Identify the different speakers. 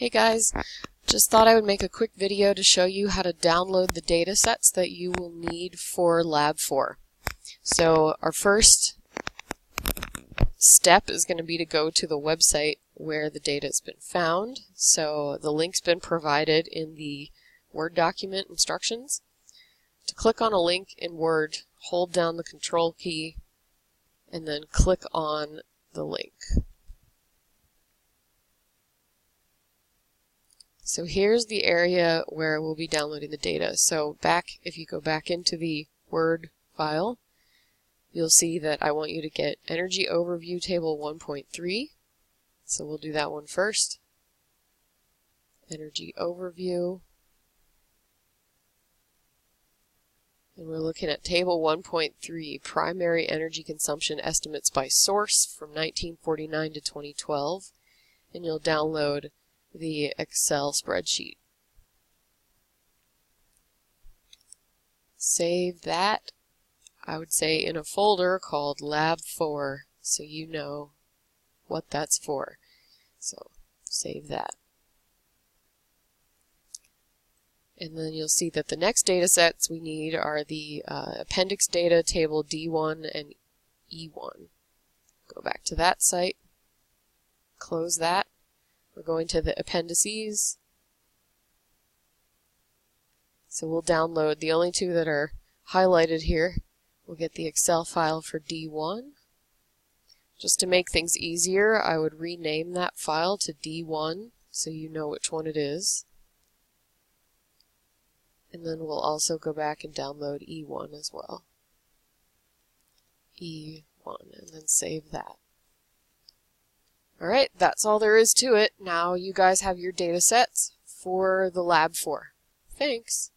Speaker 1: Hey guys, just thought I would make a quick video to show you how to download the data sets that you will need for Lab 4. So our first step is going to be to go to the website where the data has been found. So the link's been provided in the Word document instructions. To click on a link in Word, hold down the control key and then click on the link. So here's the area where we'll be downloading the data. So back, if you go back into the Word file, you'll see that I want you to get Energy Overview Table 1.3. So we'll do that one first. Energy Overview. And we're looking at Table 1.3, Primary Energy Consumption Estimates by Source from 1949 to 2012. And you'll download the Excel spreadsheet. Save that, I would say, in a folder called Lab 4 so you know what that's for. So save that. And then you'll see that the next data sets we need are the uh, appendix data table D1 and E1. Go back to that site, close that, we're going to the appendices. So we'll download the only two that are highlighted here. We'll get the Excel file for D1. Just to make things easier, I would rename that file to D1 so you know which one it is. And then we'll also go back and download E1 as well. E1 and then save that. Alright, that's all there is to it. Now you guys have your data sets for the lab 4. Thanks.